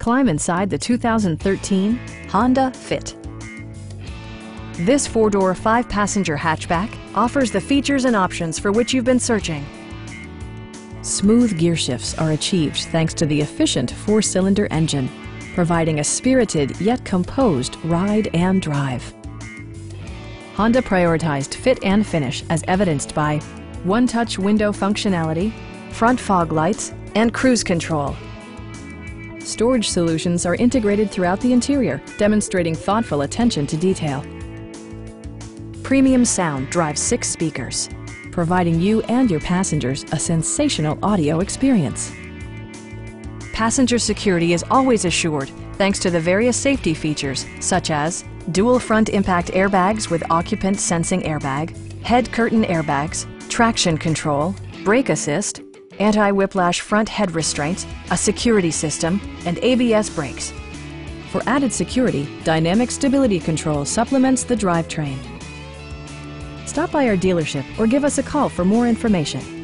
Climb inside the 2013 Honda Fit. This four-door, five-passenger hatchback offers the features and options for which you've been searching. Smooth gear shifts are achieved thanks to the efficient four-cylinder engine, providing a spirited yet composed ride and drive. Honda prioritized fit and finish as evidenced by one-touch window functionality, front fog lights, and cruise control. Storage solutions are integrated throughout the interior, demonstrating thoughtful attention to detail. Premium sound drives six speakers, providing you and your passengers a sensational audio experience. Passenger security is always assured thanks to the various safety features such as dual front impact airbags with occupant sensing airbag, head curtain airbags, traction control, brake assist, anti-whiplash front head restraints, a security system, and ABS brakes. For added security, Dynamic Stability Control supplements the drivetrain. Stop by our dealership or give us a call for more information.